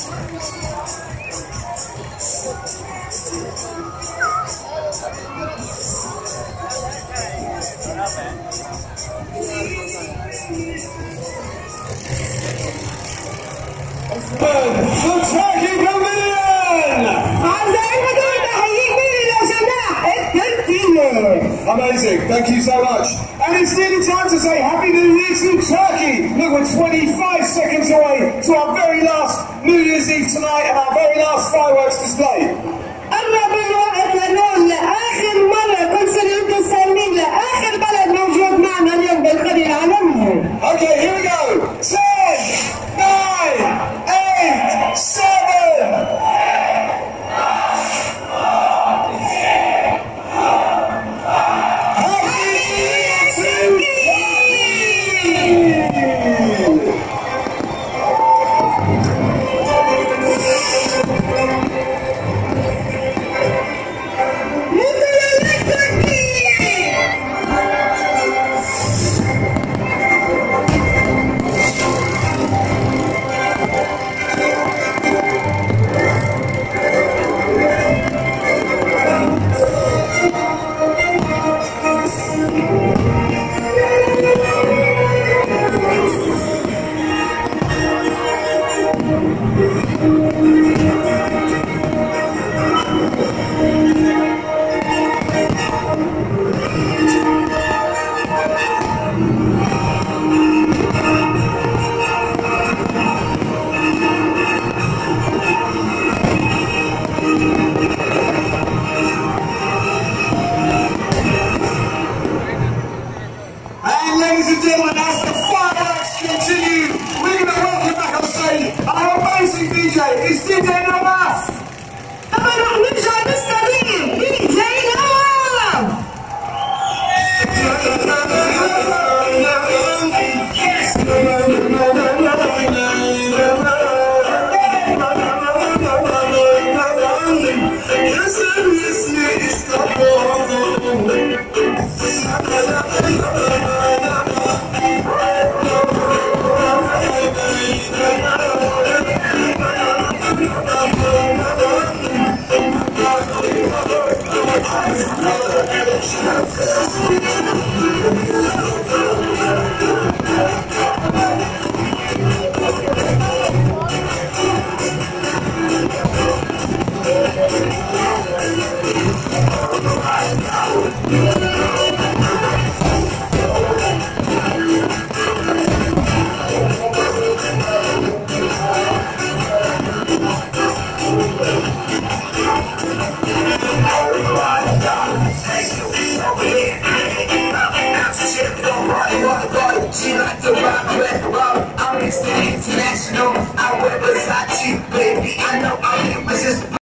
For Turkey Pavilion! Amazing, thank you so much. And it's nearly time to say Happy New Year to Turkey. Look, we're 25 seconds away to our very last New Year's Eve tonight and our very last fireworks display. Ladies and another evolution. Black Rob, I'm Amnesty International. I wear Versace, baby. I know I am, just.